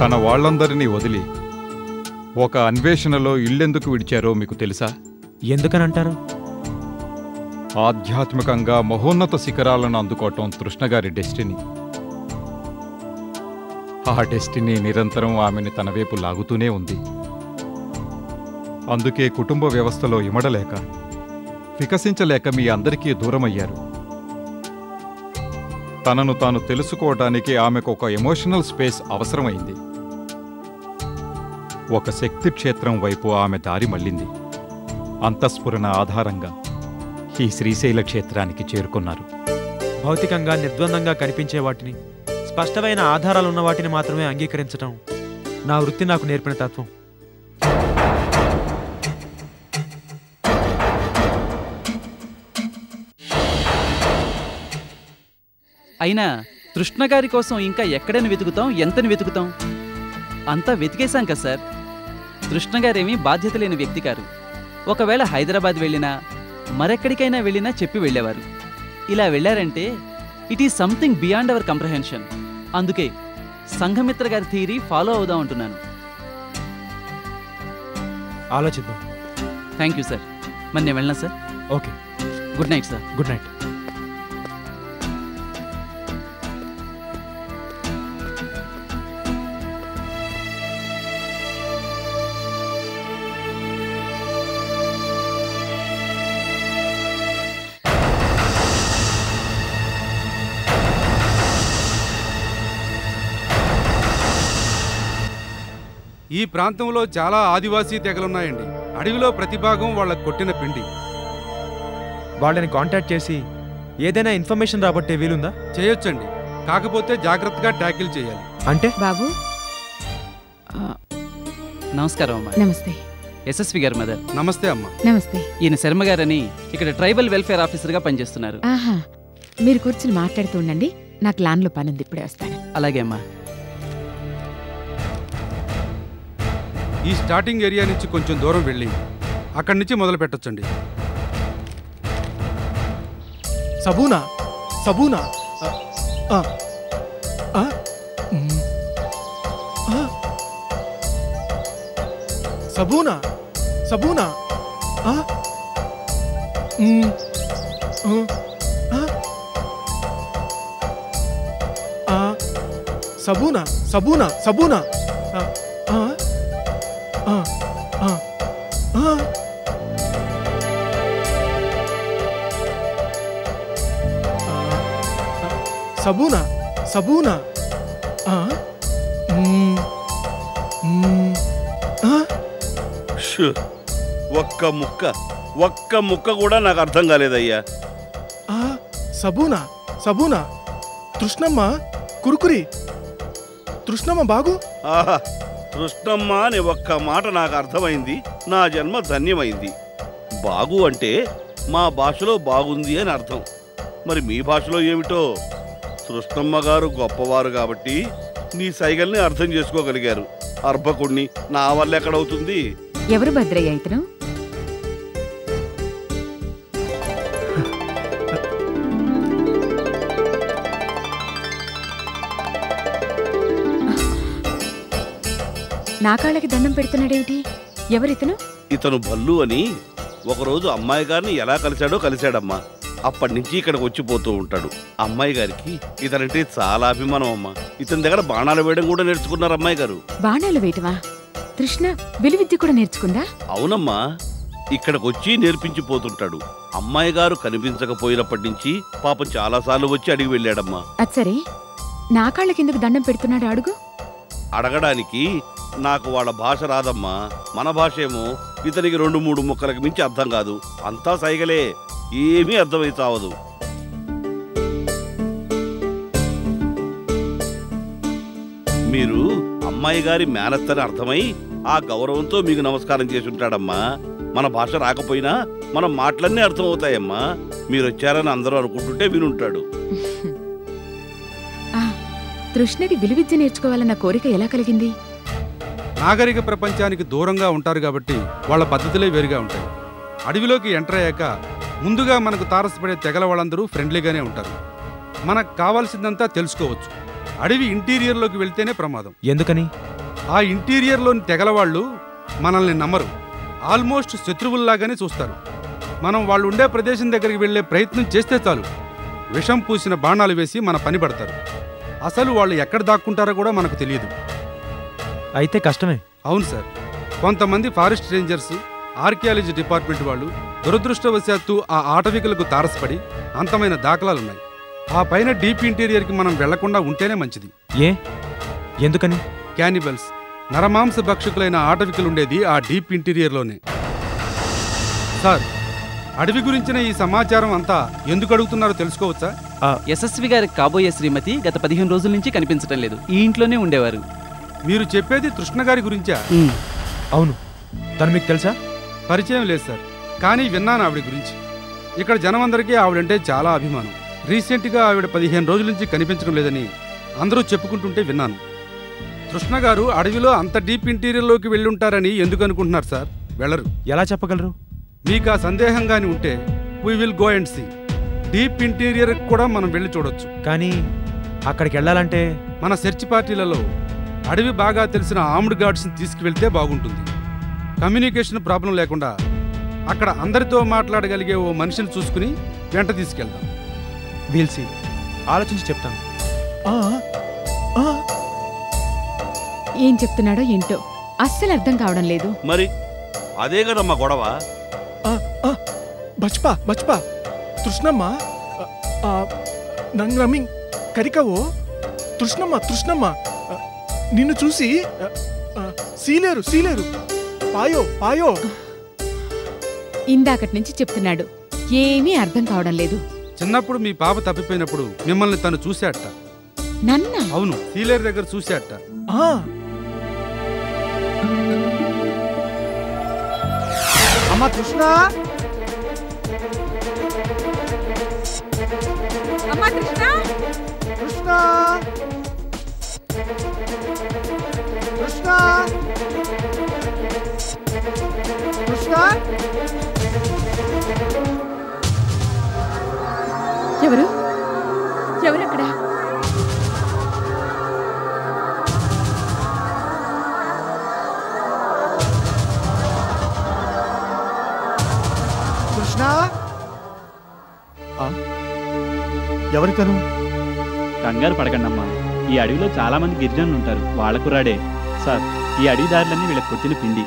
తన వాళ్ళందరినీ వదిలి ఒక అన్వేషణలో ఇల్లెందుకు విడిచారో మీకు తెలుసా? ఎందుకని అంటారు ఆధ్యాత్మికంగా మహోన్నత శిఖరాలను అందుకోవటం తృష్ణగారి డెస్టినీ. ఆ డెస్టినీ నిరంతరం ఆమెను తన వైపు లాగుతూనే ఉంది. అందుకే కుటుంబ వ్యవస్థలో ఇమడలేక వికసించలేక మీ అందరికీ దూరమయ్యారు. తనను తాను తెలుసుకోవడానికి ఆమెకు ఒక ఎమోషనల్ స్పేస్ అవసరమైంది. ఒక శక్తి క్షేత్రం వైపు ఆమె దారి మళ్ళింది. అంతఃస్ఫురణ ఆధారంగా ఈ శ్రీశైల క్షేత్రానికి చేరుకున్నారు. భౌతికంగా నిర్ద్వందంగా కనిపించే వాటిని స్పష్టమైన ఆధారాలు ఉన్న వాటిని మాత్రమే అంగీకరించడం నా వృత్తి నాకు నేర్పిన తత్వం. అయినా తృష్ణ గారి కోసం ఇంకా ఎక్కడని వెతుకుతాం ఎంతని వెతుకుతాం? అంతా వెతికేశాం కదా సార్. తృష్ణ గారేమీ బాధ్యత లేని వ్యక్తి కారు. ఒకవేళ హైదరాబాద్ వెళ్ళినా మరెక్కడికైనా వెళ్ళినా చెప్పి వెళ్ళేవారు. ఇలా వెళ్ళారంటే it is something beyond our comprehension. అందుకే సంఘమిత్ర గారి థీరీ ఫాలో అవుదాం అంటున్నాను. ఆలోచిద్దాం. Thank you sir. మరి నేను వెళ్ళనా sir? Okay. Good night sir. Good night. ఈ ప్రాంతంలో చాలా ఆదివాసీ తెగలున్నాయండి. అడవిలో ప్రతి భాగం వాళ్ళ కొట్టిన పిండి. వాళ్ళని కాంటాక్ట్ చేసి ఏదైనా ఇన్ఫర్మేషన్ రాబట్టే వీలుందా? చేయొచ్చండి. కాకపోతే జాగ్రత్తగా ట్యాకిల్ చేయాలి. అంటే? బాబు. నమస్కారం అమ్మా. నమస్తే. యశస్వి గారు మదర్. నమస్తే అమ్మ. నమస్తే. ఈయన శర్మ గారని ఇక్కడ ట్రైబల్ వెల్ఫేర్ ఆఫీసర్గా పనిచేస్తున్నారు. ఆహా మీరు కూర్చుని మాట్లాడుతూ ఉండండి. నాకు లాన్లో పనుంది ఇప్పుడే వస్తాను. అలాగే అమ్మా. ఈ స్టార్టింగ్ ఏరియా నుంచి కొంచెం దూరం వెళ్ళి అక్కడి నుంచి మొదలు పెట్టచ్చండి. సబూనా సబూనా ఆ, సబూనా సబూనా సబూనా సబూనా సబూనా సబూనా సబూనా. ఒక్క ముక్క ఒక్క ముక్క కూడా నాకు అర్థం కాలేదయ్యా. ఆ, సబూనా సబూనా. తృష్ణమ్మ కురుకురి. తృష్ణమ్మ బాగు. ఆహా కృష్ణమ్మ అని ఒక్క మాట నాకు అర్థమైంది. నా జన్మ ధన్యమైంది. బాగు అంటే మా భాషలో బాగుంది అని అర్థం. మరి మీ భాషలో ఏమిటో? కృష్ణమ్మ గారు గొప్పవారు కాబట్టి నీ సైగల్ని అర్థం చేసుకోగలిగారు. అర్భకుణ్ణి నా వల్ల ఎక్కడవుతుంది ఎవరు భద్రయ్య ఇతను? నా కాళ్ళకి దండం పెడుతున్నాడేమిటి? ఎవరితను ఇతను? భల్లు అని ఒకరోజు అమ్మాయి గారిని ఎలా కలిశాడో కలిశాడమ్మా. అప్పటి నుంచి ఇక్కడికి వచ్చిపోతూ ఉంటాడు. అమ్మాయి గారికి ఇతనంటే చాలా అభిమానం అమ్మా. ఇతని దగ్గర బాణాలు వేయడం కూడా నేర్చుకున్నారు అమ్మాయి గారు. బాణాలు వేయటమా? తృష్ణ విలువిద్య కూడా నేర్చుకుందా? అవునమ్మా. ఇక్కడికి వచ్చి నేర్పించిపోతుంటాడు అమ్మాయి గారు కనిపించకపోయినప్పటి నుంచి పాపం చాలాసార్లు వచ్చి అడిగి వెళ్ళాడమ్మా. అది సరే నా కాళ్ళకి ఎందుకు దండం పెడుతున్నాడు అడుగు? అడగడానికి నాకు వాళ్ళ భాష రాదమ్మా. మన భాష ఏమో ఇతనికి రెండు మూడు ముక్కలకు మించి అర్థం కాదు. అంతా సైగలే. ఏమీ అర్థమై చావదు. మీరు అమ్మాయి గారి మేనత్తని అర్థమై ఆ గౌరవంతో మీకు నమస్కారం చేసి ఉంటాడమ్మా మన భాష రాకపోయినా మన మాటలన్నీ అర్థమవుతాయమ్మా. మీరు వచ్చారని అందరూ అనుకుంటుంటే వినుంటాడు. తృష్ణకి విలువిద్య నేర్చుకోవాలన్న కోరిక ఎలా కలిగింది? నాగరిక ప్రపంచానికి దూరంగా ఉంటారు కాబట్టి వాళ్ళ పద్ధతులే వేరుగా ఉంటాయి. అడవిలోకి ఎంటర్ అయ్యాక ముందుగా మనకు తారసపడే తెగల వాళ్ళందరూ ఫ్రెండ్లీగానే ఉంటారు. మనకు కావాల్సిందంతా తెలుసుకోవచ్చు. అడవి ఇంటీరియర్లోకి వెళ్తేనే ప్రమాదం. ఎందుకని? ఆ ఇంటీరియర్లోని తెగలవాళ్ళు మనల్ని నమ్మరు. ఆల్మోస్ట్ శత్రువుల్లాగానే చూస్తారు. మనం వాళ్ళు ఉండే ప్రదేశం దగ్గరికి వెళ్ళే ప్రయత్నం చేస్తే చాలు. విషం పూసిన బాణాలు వేసి మన పని పడతారు. అసలు వాళ్ళు ఎక్కడ దాక్కుంటారో కూడా మనకు తెలియదు. అయితే కష్టమే. అవును సార్. కొంతమంది ఫారెస్ట్ రేంజర్స్ ఆర్కియాలజీ డిపార్ట్మెంట్ వాళ్ళు దురదృష్టవశాత్తు ఆ ఆటవికులకు తారసపడి అంతమైన దాఖలాలున్నాయి. ఆ పైన డీప్ ఇంటీరియర్కి మనం వెళ్ళకుండా ఉంటేనే మంచిది. ఏ? ఎందుకని? క్యానిబల్స్. నరమాంస భక్షకులైన ఆటవికులుండేది ఆ డీప్ ఇంటీరియర్లోనే. సార్ అడవి గురించిన ఈ సమాచారం అంతా ఎందుకు అడుగుతున్నారో తెలుసుకోవచ్చా? యశస్వి గారి కాబోయే శ్రీమతి గత పదిహేను రోజుల నుంచి కనిపించడం లేదు. ఈ ఇంట్లోనే ఉండేవారు. మీరు చెప్పేది తృష్ణ గారి గురించా? అవును. తను మీకు తెలుసా? పరిచయం లేదు సార్. కానీ విన్నాను ఆవిడ గురించి. ఇక్కడ జనమందరికీ ఆవిడంటే చాలా అభిమానం. రీసెంట్గా ఆవిడ పదిహేను రోజుల నుంచి కనిపించడం లేదని అందరూ చెప్పుకుంటుంటే విన్నాను. కృష్ణ గారు అడవిలో అంత డీప్ ఇంటీరియర్లోకి వెళ్ళుంటారని ఎందుకు అనుకుంటున్నారు సార్? వెళ్ళరు. ఎలా చెప్పగలరు? మీకు ఆ సందేహం గాని ఉంటే we will go and see deep interior కూడా మనం వెళ్ళి చూడొచ్చు. కానీ అక్కడికి వెళ్ళాలంటే మన సెర్చ్ పార్టీలలో అడవి బాగా తెలిసిన ఆర్మ్డ్ గార్డ్స్ని తీసుకువెళ్తే బాగుంటుంది. కమ్యూనికేషన్ ప్రాబ్లం లేకుండా అక్కడ అందరితో మాట్లాడగలిగే ఓ మనిషిని చూసుకుని వెంట తీసుకెళ్దాం. వీల్సి ఆలోచించి చెప్తాను. ఆ, ఆ, ఏం చెప్తున్నాడో ఏంటో అస్సలు అర్థం కావడం లేదు. మరి అదే కదమ్మా గొడవ? బచ్పా బచ్పా. తృష్ణమ్మ నంగ్ రమింగ్. కరికవో. తృష్ణమ్మ తృష్ణమ్మ. నిన్ను చూసి సీలేరు సీలేరు. పాయో పాయో. ఇందాకటి నుంచి చెప్తున్నాడు. ఏమీ అర్థం కావడం లేదు. చిన్నప్పుడు మీ పాప తప్పిపోయినప్పుడు మిమ్మల్ని తను చూశాట. నన్న? అవును సీలేరు దగ్గర చూశాట. ఆ, అమ్మ కృష్ణ. కృష్ణ. కృష్ణ. కృష్ణ. ఎవరితను కంగారు పడకండమ్మా. ఈ అడవిలో చాలా మంది గిరిజనులు ఉంటారు. వాళ్ళ కుర్రాడే. సార్ ఈ అడవి దారులన్నీ వీళ్ళకి కొట్టిన పిండి.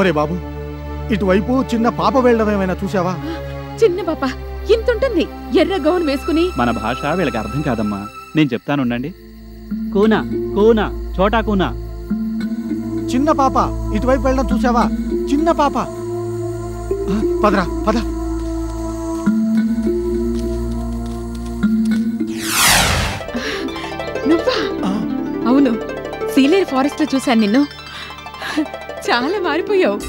ఒరే బాబు ఇటువైపు చిన్న పాప వెళ్ళడం ఏమైనా చూసావా చిన్న పాప ఇంతుంటుంది? ఎర్ర గౌన్ వేసుకుని. మన భాష వీళ్ళకి అర్థం కాదమ్మా. నేను చెప్తాను ఉండండి. కూనా కూనా చోటా కూనా? చిన్న పాప ఇటువైపు వెళ్ళడం చూసావా చిన్న పాప. పదరా పద. సీలేరు ఫారెస్ట్లో చూశాను నిన్ను. చాలా మారిపోయావు.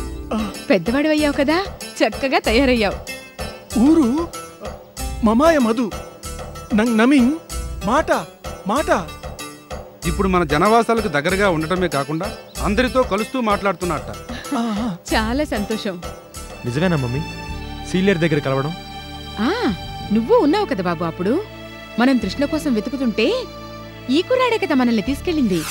పెద్దవాడివయ్యావు కదా చక్కగా తయారయ్యావు. ఊరు? మమాయ మధు. నంగ్ నమింగ్. మాట మాట. ఇప్పుడు మన జనవాసాలకు దగ్గరగా ఉండటమే కాకుండా అందరితో కలుస్తూ మాట్లాడుతున్నట్ట. చాలా సంతోషం. నిజమేనా మమ్మీ? సీలియర్ దగ్గర కలవడం? ఆ నువ్వు ఉన్నావు కదా బాబు అప్పుడు. మనం తృష్ణ కోసం వెతుకుతుంటే ఈ కుర్రాడే కదా మనల్ని తీసుకెళ్ళింది.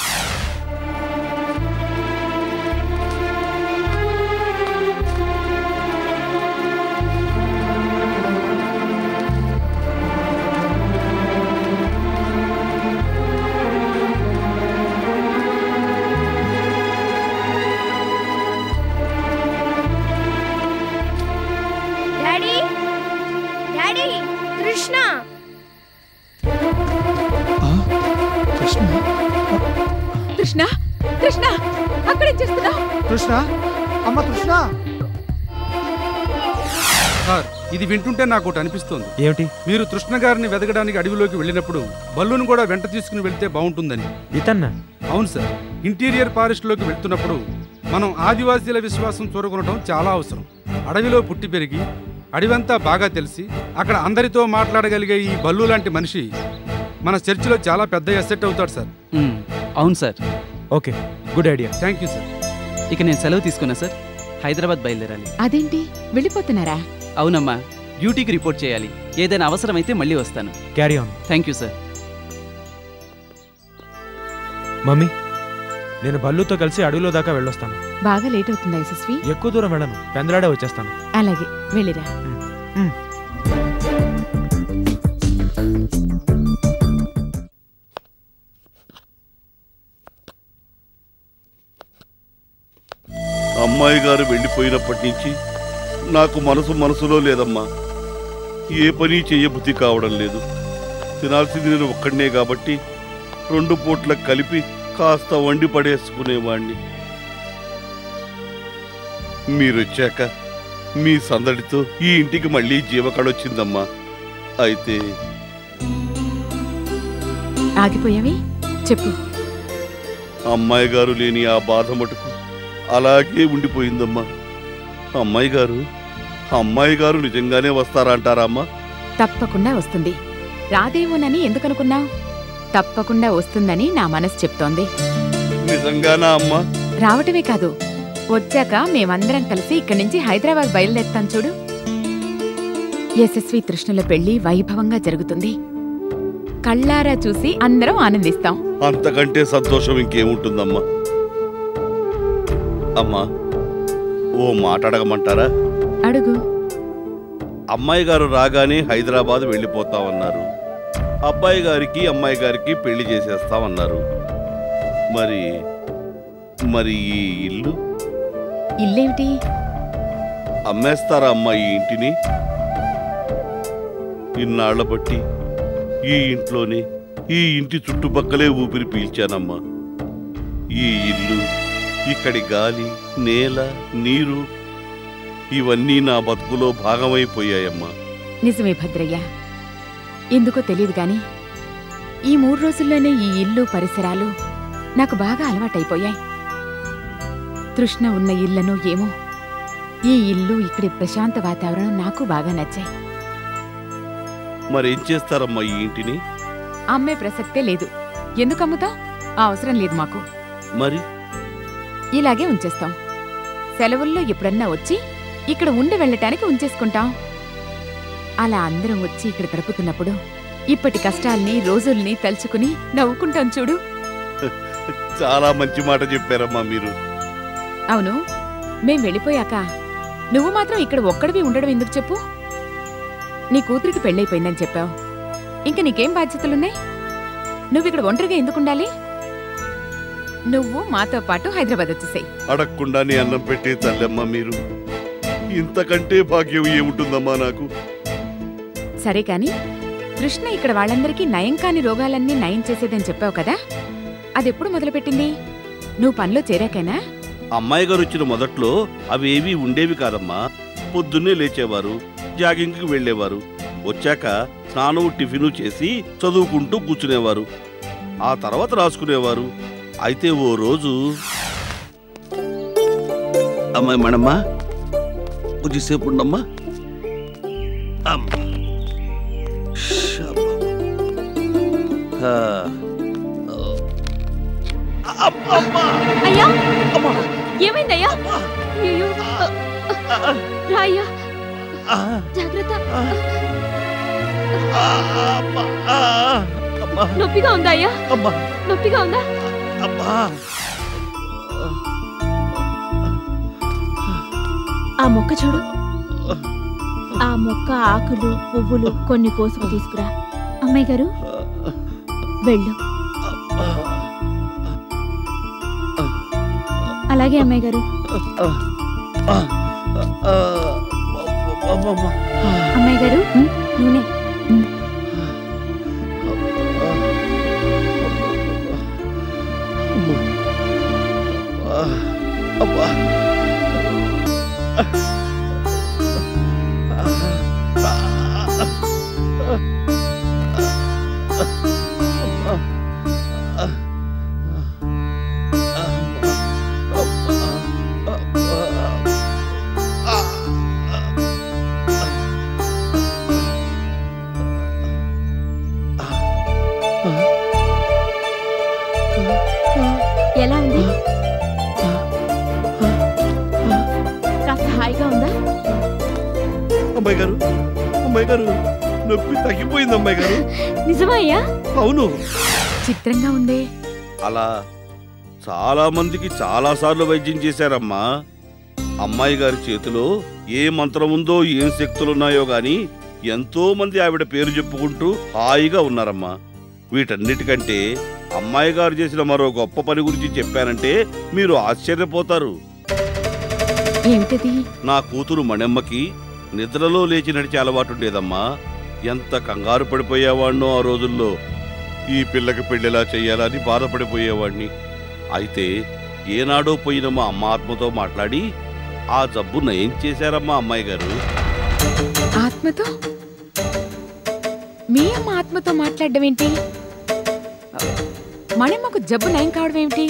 అమ్మ కృష్ణ. సార్ ఇది వింటుంటే నాకు ఒకటి అనిపిస్తోంది. ఏమిటి? మీరు తృష్ణ గారిని వెతకడానికి అడవిలోకి వెళ్ళినప్పుడు బల్లును కూడా వెంట తీసుకుని వెళ్తే బాగుంటుందని. ఇతన్నా? అవును సార్ ఇంటీరియర్ ఫారెస్ట్లోకి వెళ్తున్నప్పుడు మనం ఆదివాసీల విశ్వాసం చూరగొనడం చాలా అవసరం. అడవిలో పుట్టి పెరిగి అడవంతా బాగా తెలిసి అక్కడ అందరితో మాట్లాడగలిగే ఈ బల్లు లాంటి మనిషి మన చర్చిలో చాలా పెద్ద ఎసెట్ అవుతాడు సార్. అవును sir. Okay good idea. Thank you sir. ఇక నేను సెలవు తీసుకున్నా సార్. హైదరాబాద్ బయలుదేరాలి. అదేంటి? వెళ్ళిపోతున్నారా? అవునమ్మా. డ్యూటీకి రిపోర్ట్ చేయాలి. ఏదైనా అవసరమైతే మళ్ళీ వస్తాను. Carry on thank you sir mummy నేను బల్లుతో కలిసి అడవిలో దాకా వెళ్ళొస్తాను. బాగా లేట్ అవుతుందా యశస్వి? ఎక్కువ దూరం వెళ్ళను. పెందలాడే వచ్చేస్తాను. అలాగే. వెళ్ళిరా. అమ్మాయి గారు వెళ్ళిపోయినప్పటి నుంచి నాకు మనసు మనసులో లేదమ్మా. ఏ పని చెయ్యబుద్ధి కావడం లేదు. తినాల్సింది నేను ఒక్కడనే కాబట్టి రెండు పూట్లకు కలిపి కాస్త వండి పడేసుకునేవాణ్ణి. మీరొచ్చాక మీ సందడితో ఈ ఇంటికి మళ్ళీ జీవకళొచ్చిందమ్మా అయితే ఆగిపోయావి? చెప్పు. అమ్మాయి గారు లేని ఆ బాధ మటుకు అలాగే ఉండిపోయిందమ్మా. అమ్మాయి గారు అమ్మాయి గారు నిజంగానే వస్తారంటారా అమ్మా తప్పకుండా వస్తుంది. రాదేమోనని ఎందుకనుకున్నావు తప్పకుండా వస్తుందని నా మనసు చెప్తోంది. నిజంగానా అమ్మా? రావటమే కాదు వచ్చాక మేమందరం కలిసి ఇక్కడి నుంచి హైదరాబాద్ బయలుదేరుతాం చూడు. యశస్వి తృష్ణుల పెళ్ళి వైభవంగా జరుగుతుంది. కళ్ళారా చూసి అందరం ఆనందిస్తాం. అంతకంటే సంతోషం ఇంకేముంటుందమ్మా? అమ్మా ఓ మాట అడగమంటారా? అడుగు. అమ్మాయి గారు రాగానే హైదరాబాద్ వెళ్ళిపోతామన్నారు అబ్బాయి గారికి అమ్మాయి గారికి పెళ్ళి చేసేస్తామన్నారు మరి మరి ఈ ఇల్లు? ఇల్లేమిటి? అమ్మేస్తారా అమ్మా ఈ ఇంటిని? ఇన్నాళ్ళ బట్టి ఈ ఇంట్లోనే ఈ ఇంటి చుట్టుపక్కలే ఊపిరి పీల్చానమ్మా. ఈ ఇల్లు ఇక్కడి గాలి నేల నీరు ఇవన్నీ నా బతుకులో భాగమైపోయాయమ్మా. నిజమే భద్రయ్య. ఎందుకో తెలియదు గాని ఈ మూడు రోజుల్లోనే ఈ ఇల్లు పరిసరాలు నాకు బాగా అలవాటైపోయాయి. తృష్ణ ఉన్న ఇళ్ళను ఏమో ఈ ఇల్లు ఇక్కడి ప్రశాంత వాతావరణం నాకు బాగా నచ్చాయి. మరేం చేస్తారమ్మా ఈ ఇంటిని? అమ్మే ప్రసక్తే లేదు. ఎందుకు అమ్ముతాం ఆ అవసరం లేదు మాకు. మరి? ఇలాగే ఉంచేస్తాం. సెలవుల్లో ఎప్పుడన్నా వచ్చి ఇక్కడ ఉండి వెళ్ళటానికి ఉంచేసుకుంటాం. అలా అందరం వచ్చి ఇక్కడ గడుపుతున్నప్పుడు ఇప్పటి కష్టాల్ని రోజుల్ని తలుచుకుని నవ్వుకుంటాం చూడు. చాలా మంచి మాట చెప్పారమ్మా మీరు. అవును. మేం వెళ్ళిపోయాక నువ్వు మాత్రం ఇక్కడ ఒక్కడివి ఉండడం ఎందుకు చెప్పు? నీ కూతురికి పెళ్ళైపోయిందని చెప్పావు. ఇంక నీకేం బాధ్యతలున్నాయి? నువ్వు ఇక్కడ ఒంటరిగా ఎందుకు ఉండాలి? నువ్వు మాతో పాటు హైదరాబాద్ వచ్చేసాయి. అడగకుండానే అన్నం పెట్టే తల్లమ్మ మీరు. ఇంతకంటే భాగ్యం ఏముంటుందమ్మా నాకు? సరే కాని కృష్ణ ఇక్కడ వాళ్ళందరికీ నయం కాని రోగాలన్నీ నయం చేసేదని చెప్పావు కదా? అదెప్పుడు మొదలుపెట్టింది? నువ్వు పనిలో చేరాకేనా? అమ్మాయి గారు వచ్చిన మొదట్లో అవి ఏవి ఉండేవి కాదమ్మా. పొద్దున్నే లేచేవారు జాగింగ్కి వెళ్ళేవారు. వచ్చాక స్నానం టిఫిను చేసి చదువుకుంటూ కూర్చునేవారు. ఆ తర్వాత రాసుకునేవారు. అయితే ఓ రోజు అమ్మాయి మనమ్మా కొద్దిసేపు ఉండమ్మా. అయ్యా. ఏమైందయ్యా? రాయ్యా. జాగ్రత్త. నొప్పిగా ఉందా అయ్యా. నొప్పిగా ఉందా? ఆ మొక్క చూడు. ఆ మొక్క ఆకులు పువ్వులు కొన్ని కోసుకు తీసుకురా. అమ్మాయి గారు వెళ్ళు. అలాగే అమ్మాయి గారు. అమ్మాయి గారు నూనె. Abba. అమ్మాయి గారు. అమ్మాయి గారు నొప్పి తగ్గిపోయింది అమ్మాయి గారు. నిజమా అయ్యా? అవును. చిత్రంగా ఉందే. అలా చాలా మందికి చాలాసార్లు వైద్యం చేశారమ్మా. అమ్మాయి గారి చేతిలో ఏ మంత్రం ఉందో ఏం శక్తులున్నాయో గాని ఎంతో మంది ఆవిడ పేరు చెప్పుకుంటూ హాయిగా ఉన్నారమ్మా. వీటన్నిటికంటే అమ్మాయి గారు చేసిన మరో గొప్ప పని గురించి చెప్పానంటే మీరు ఆశ్చర్యపోతారు. నా కూతురు మణెమ్మకి నిద్రలో లేచి నడిచే అలవాటుండేదమ్మా ఎంత కంగారు పడిపోయేవాడినో ఆ రోజుల్లో. ఈ పిల్లకి పెళ్ళెలా చెయ్యాలని బాధపడిపోయేవాడిని అయితే ఏనాడో పోయిన మా అమ్మ ఆత్మతో మాట్లాడి ఆ జబ్బు నయం చేశారమ్మా అమ్మాయి గారు. ఆత్మతో? మీ అమ్మ ఆత్మతో మాట్లాడడం ఏంటి మణిమ్మకు జబ్బు నయం కావడం ఏమిటి